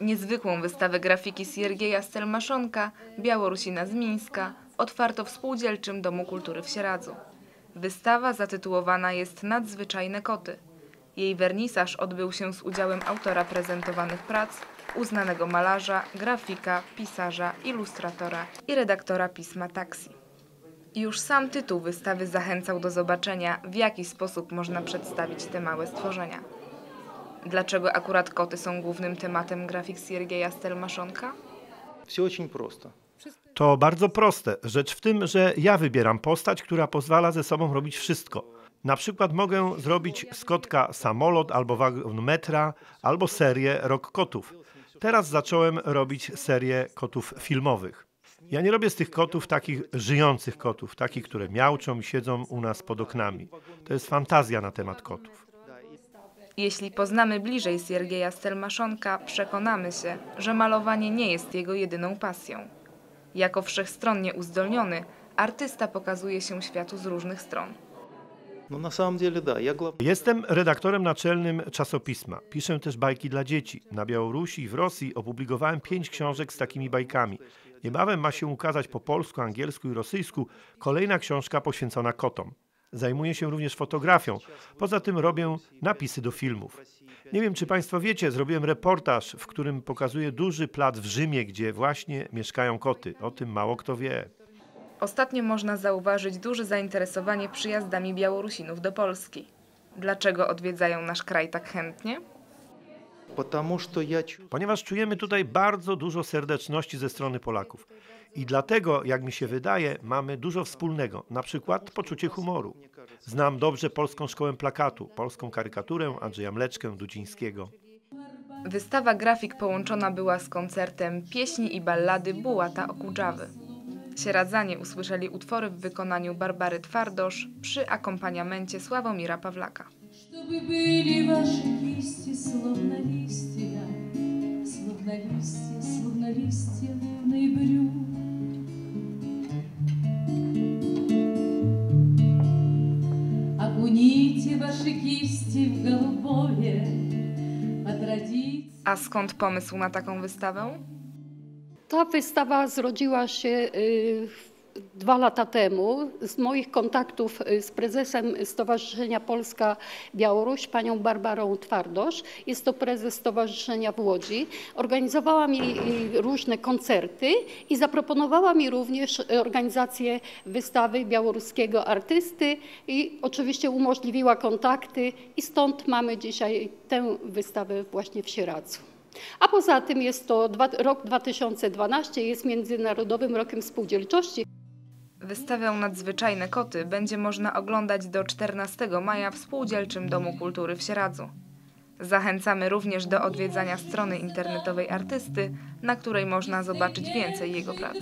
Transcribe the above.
Niezwykłą wystawę grafiki Siergieja Stelmaszonka, Białorusina z Mińska, otwarto w Spółdzielczym Domu Kultury w Sieradzu. Wystawa zatytułowana jest Nadzwyczajne koty. Jej wernisaż odbył się z udziałem autora prezentowanych prac, uznanego malarza, grafika, pisarza, ilustratora i redaktora pisma Taksi. Już sam tytuł wystawy zachęcał do zobaczenia, w jaki sposób można przedstawić te małe stworzenia. Dlaczego akurat koty są głównym tematem grafik Siergieja Stelmaszonka? To bardzo proste. Rzecz w tym, że ja wybieram postać, która pozwala ze sobą robić wszystko. Na przykład mogę zrobić z kotka samolot albo wagon metra, albo serię rok kotów. Teraz zacząłem robić serię kotów filmowych. Ja nie robię z tych kotów takich żyjących kotów, takich, które miauczą i siedzą u nas pod oknami. To jest fantazja na temat kotów. Jeśli poznamy bliżej Siergieja Stelmaszonka, przekonamy się, że malowanie nie jest jego jedyną pasją. Jako wszechstronnie uzdolniony, artysta pokazuje się światu z różnych stron. Jestem redaktorem naczelnym czasopisma. Piszę też bajki dla dzieci. Na Białorusi i w Rosji opublikowałem pięć książek z takimi bajkami. Niebawem ma się ukazać po polsku, angielsku i rosyjsku kolejna książka poświęcona kotom. Zajmuję się również fotografią. Poza tym robię napisy do filmów. Nie wiem, czy Państwo wiecie, zrobiłem reportaż, w którym pokazuję duży plac w Rzymie, gdzie właśnie mieszkają koty. O tym mało kto wie. Ostatnio można zauważyć duże zainteresowanie przyjazdami Białorusinów do Polski. Dlaczego odwiedzają nasz kraj tak chętnie? Ponieważ czujemy tutaj bardzo dużo serdeczności ze strony Polaków. I dlatego, jak mi się wydaje, mamy dużo wspólnego, na przykład poczucie humoru. Znam dobrze polską szkołę plakatu, polską karykaturę Andrzeja Mleczkę Dudzińskiego. Wystawa grafik połączona była z koncertem pieśni i ballady Bułata Okudżawy. Sieradzanie usłyszeli utwory w wykonaniu Barbary Twardosz przy akompaniamencie Sławomira Pawlaka. Чтобы были ваши кисти, словно листья, Словно листья, словно листья в ноябрю. Окуните ваши кисти в голубое, Отрадите A skąd pomysł na taką wystawę? Ta wystawa zrodziła się y, dwa lata temu z moich kontaktów y, z prezesem Stowarzyszenia Polska Białoruś, panią Barbarą Twardosz. Jest to prezes stowarzyszenia w Łodzi. Organizowała mi y, różne koncerty i zaproponowała mi również organizację wystawy białoruskiego artysty i oczywiście umożliwiła kontakty i stąd mamy dzisiaj tę wystawę właśnie w Sieradzu. A poza tym jest to dwa, rok 2012, jest Międzynarodowym Rokiem Spółdzielczości. Wystawę Nadzwyczajne Koty będzie można oglądać do 14 maja w Spółdzielczym Domu Kultury w Sieradzu. Zachęcamy również do odwiedzania strony internetowej artysty, na której można zobaczyć więcej jego prac.